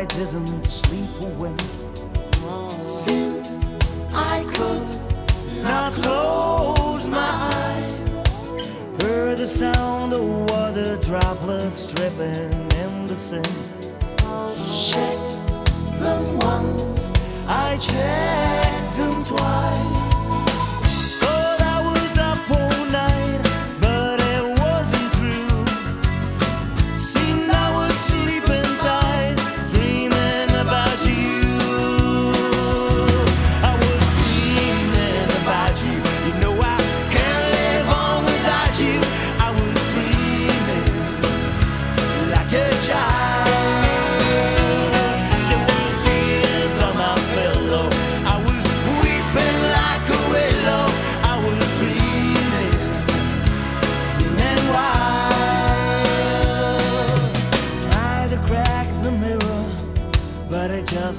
I didn't sleep a wink. I could not close my eyes. Heard the sound of water droplets dripping in the sand. Checked them once. I checked.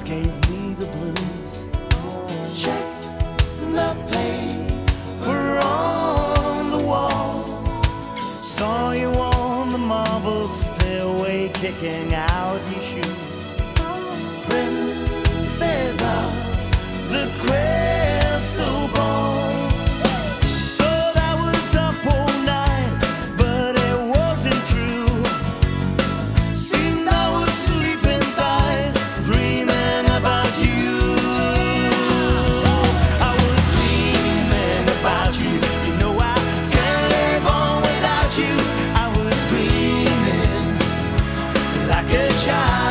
gave me the blues. Checked the paper on the wall. Saw you on the marble stairway, kicking out your shoes. child.